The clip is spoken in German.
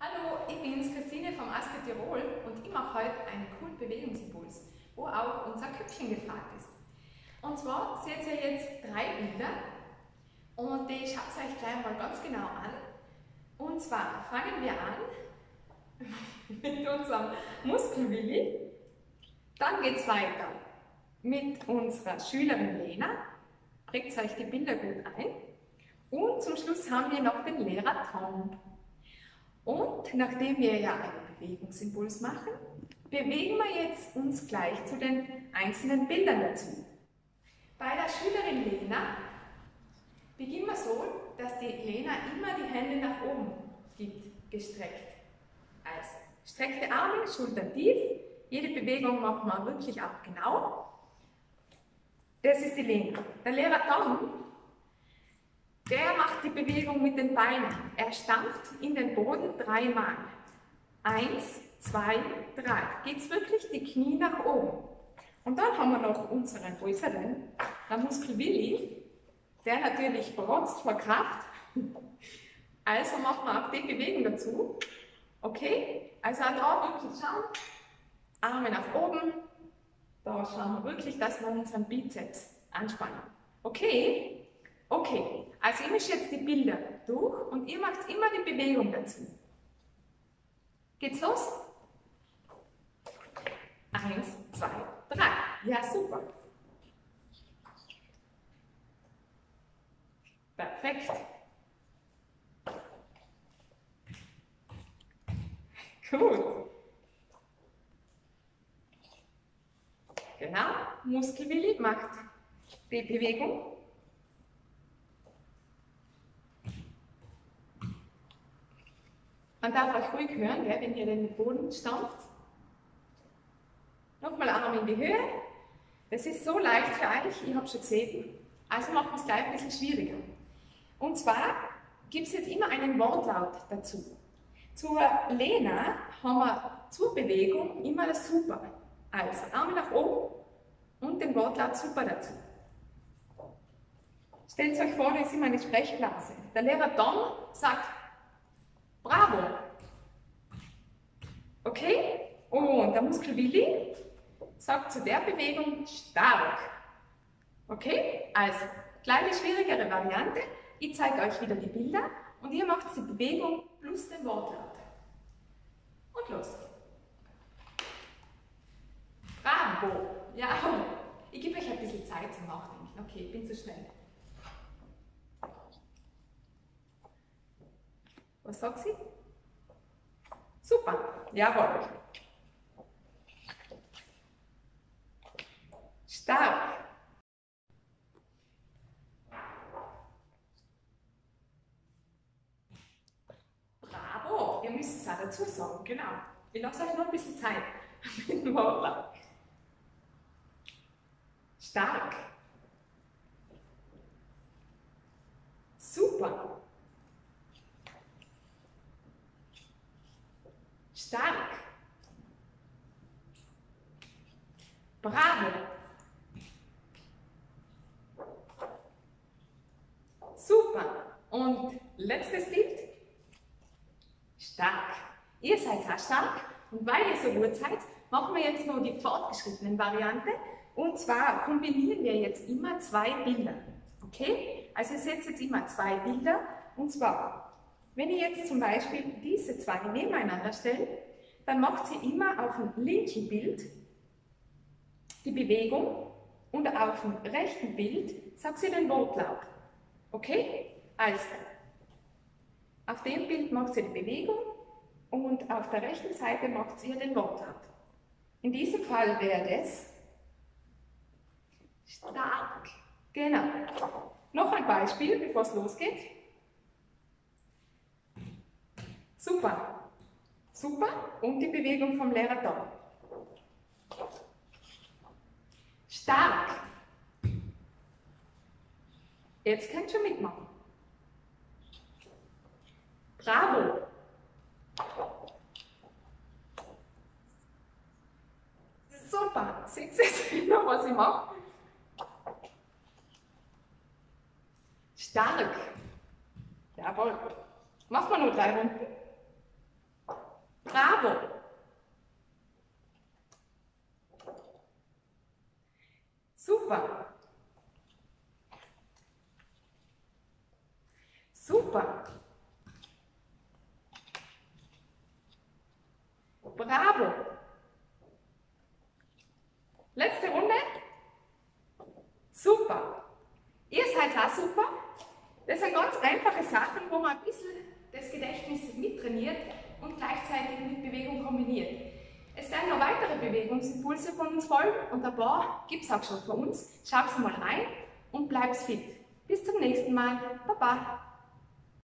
Hallo, ich bin's Christine vom Aske Tirol und ich mache heute einen coolen Bewegungsimpuls, wo auch unser Köpfchen gefragt ist. Und zwar seht ihr jetzt drei Bilder und die schaut euch gleich mal ganz genau an. Und zwar fangen wir an mit unserem Muskelwilli, dann geht es weiter mit unserer Schülerin Lena, prägt euch die Bilder gut ein und zum Schluss haben wir noch den Lehrer Tom. Und nachdem wir ja einen Bewegungsimpuls machen, bewegen wir jetzt uns gleich zu den einzelnen Bildern dazu. Bei der Schülerin Lena beginnen wir so, dass die Lena immer die Hände nach oben gibt, gestreckt. Also streckte Arme, Schultern tief. Jede Bewegung machen wir wirklich ab genau. Das ist die Lena. Der Lehrer Tom der macht die Bewegung mit den Beinen. Er stampft in den Boden dreimal. Eins, zwei, drei. Geht es wirklich die Knie nach oben. Und dann haben wir noch unseren äußeren, der Muskel Willi, der natürlich brotzt vor Kraft. Also machen wir auch die Bewegung dazu. Okay? Also auch da wirklich schauen. Arme nach oben. Da schauen wir wirklich, dass wir unseren Bizeps anspannen. Okay? Okay, also ich mische jetzt die Bilder durch und ihr macht immer die Bewegung dazu. Geht's los? Eins, zwei, drei. Ja, super. Perfekt. Gut. Genau, Muskelwilli macht die Bewegung Man darf euch ruhig hören, ja, wenn ihr den Boden stampft. Nochmal Arm in die Höhe. Das ist so leicht für euch, ich habe schon gesehen. Also machen wir es gleich ein bisschen schwieriger. Und zwar gibt es jetzt immer einen Wortlaut dazu. Zur Lena haben wir zur Bewegung immer das Super. Also Arme nach oben und den Wortlaut Super dazu. Stellt euch vor, das ist immer eine Sprechblase. Der Lehrer Don sagt Bravo. Okay? Und der Muskel Willi sagt zu der Bewegung stark. Okay? Also, kleine schwierigere Variante. Ich zeige euch wieder die Bilder und ihr macht die Bewegung plus den Wortlaut. Und los. Bravo. Ja, ich gebe euch ein bisschen Zeit zum Nachdenken. Okay, ich bin zu schnell. Was sagt sie? Super, jawohl. Stark. Bravo, ihr müsst es auch dazu sagen, genau. Ich lasse euch noch ein bisschen Zeit mit dem Wortlaut. Stark. Super. Stark. Bravo. Super. Und letztes Bild. Stark. Ihr seid auch stark. Und weil ihr so gut seid, machen wir jetzt noch die fortgeschrittenen Variante. Und zwar kombinieren wir jetzt immer zwei Bilder. Okay? Also ihr setzt jetzt immer zwei Bilder. Und zwar wenn ich jetzt zum Beispiel diese zwei nebeneinander stelle, dann macht sie immer auf dem linken Bild die Bewegung und auf dem rechten Bild sagt sie den Wortlaut. Okay? Also, auf dem Bild macht sie die Bewegung und auf der rechten Seite macht sie den Wortlaut. In diesem Fall wäre das stark. Genau. Noch ein Beispiel, bevor es losgeht. Super. Super. Und die Bewegung vom Lehrer da. Stark. Jetzt könnt ihr mitmachen. Bravo. Super. Seht ihr noch, was ich mache? Stark. Jawohl. Machen wir nur drei Runden. Bravo. Super. Super. Bravo. Letzte Runde. Super. Ihr seid auch super. Das sind ganz einfache Sachen, wo man ein bisschen das Gedächtnis mittrainiert und gleichzeitig mit Bewegung kombiniert. Es werden noch weitere Bewegungsimpulse von uns folgen und ein paar gibt es auch schon von uns. Schaut mal rein und bleibt fit. Bis zum nächsten Mal. Baba.